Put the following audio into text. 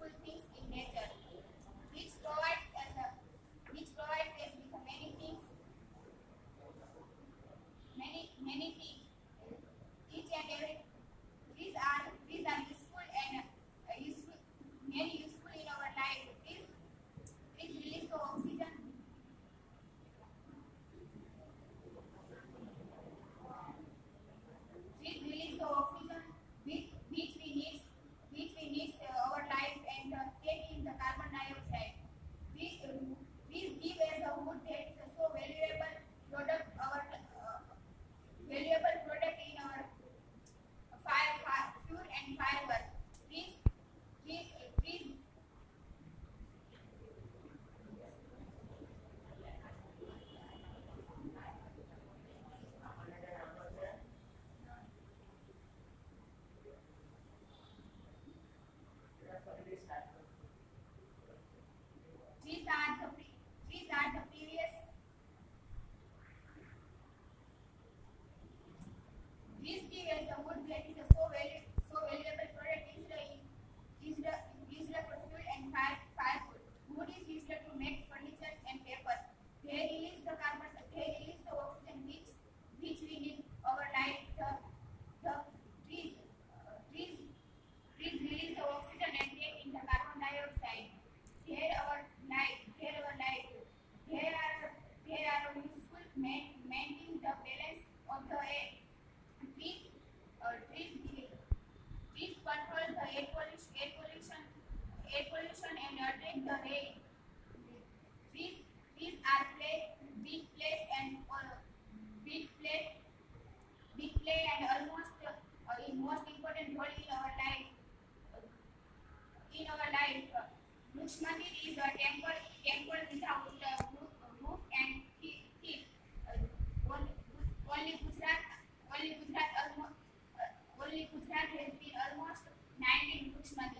useful things in nature. These add the please add the nurturing the rain. These, these are play, big plays and uh, big play, big play and almost uh, most important role in our life. In our life, Bruch Mandir is a temple, temple without uh, roof and teeth. Uh, only Gujarat, only Gujarat, almost, uh, only Gujarat has been almost 19 Bruch Mandir.